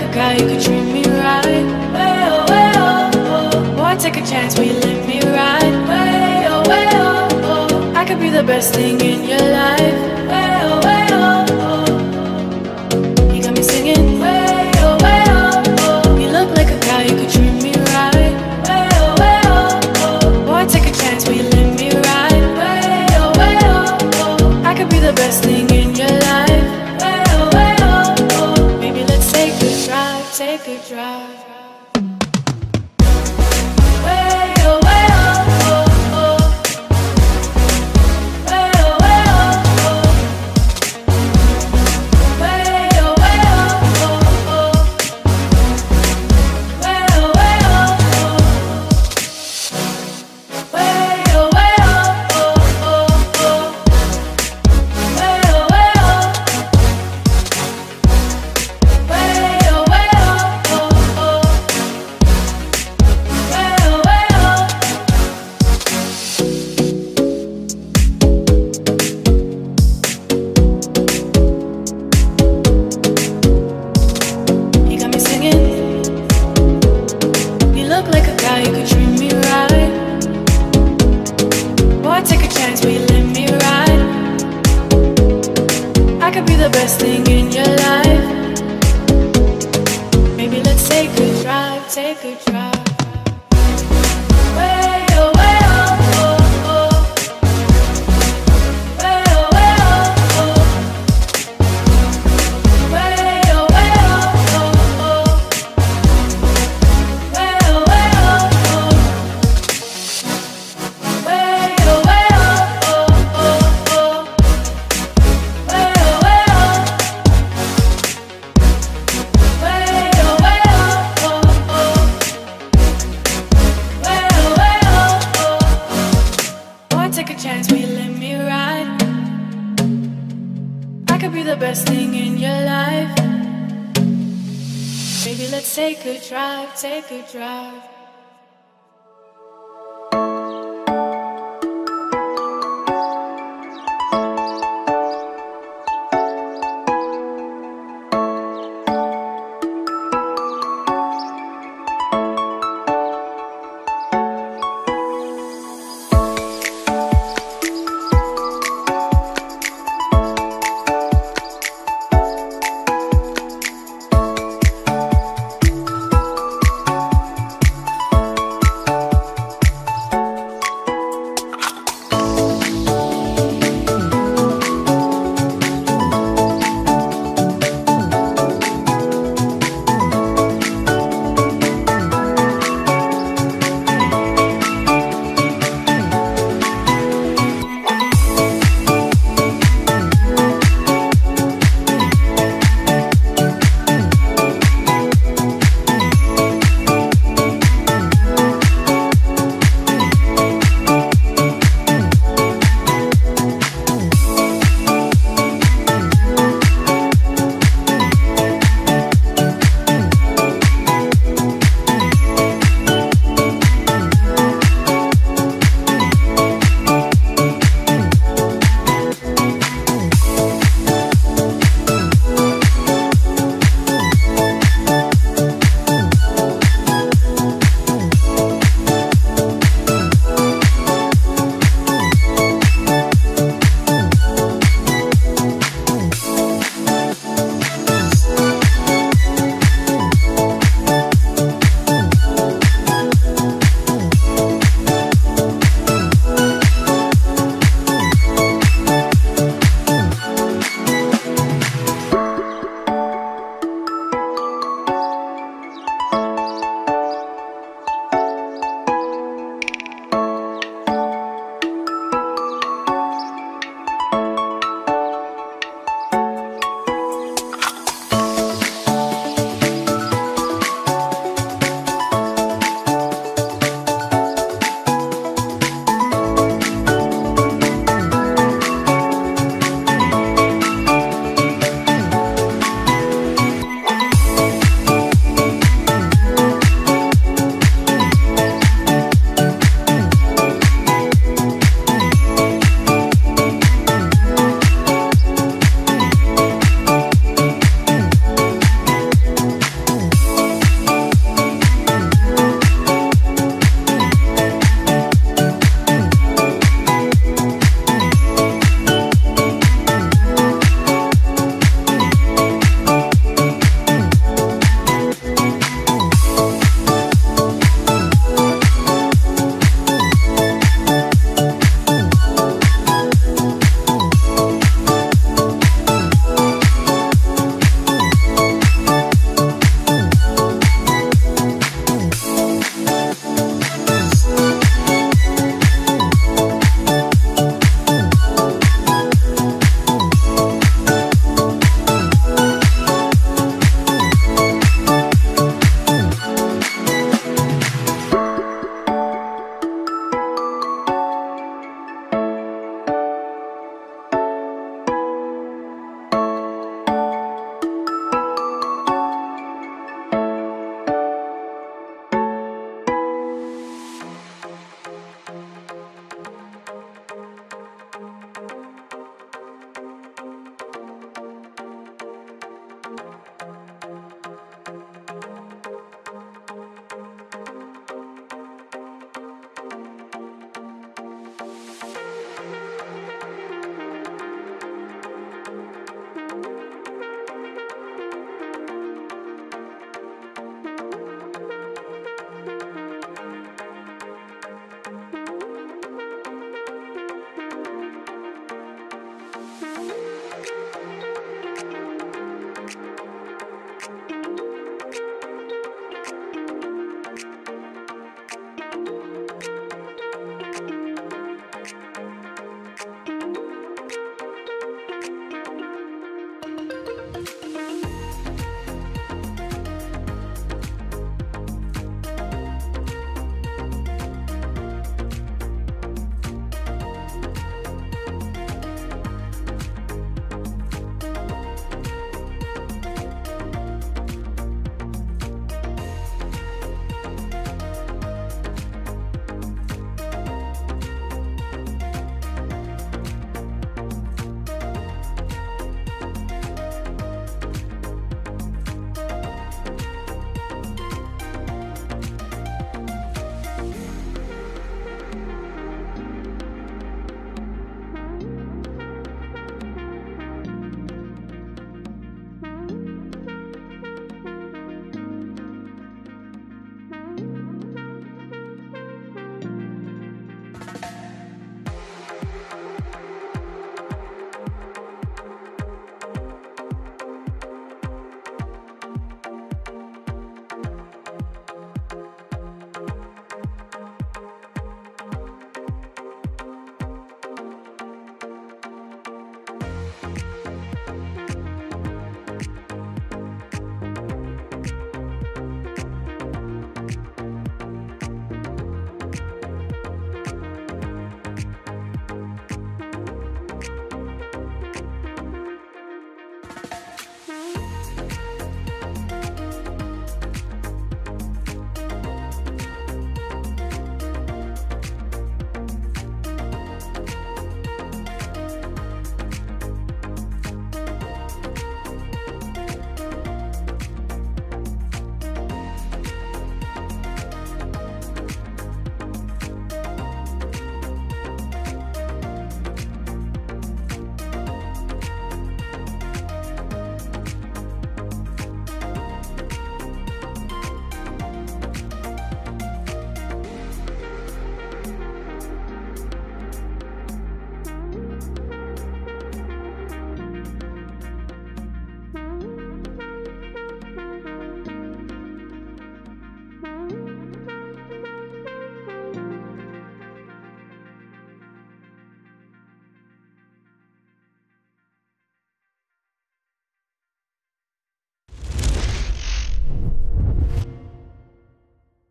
like a guy who could treat me right. Way oh, way oh, oh. Boy, take a chance, will you let me ride? Way oh, way oh, oh. I could be the best thing in your life. your life. Maybe let's take a drive, take a drive. best thing in your life. Baby, let's take a drive, take a drive.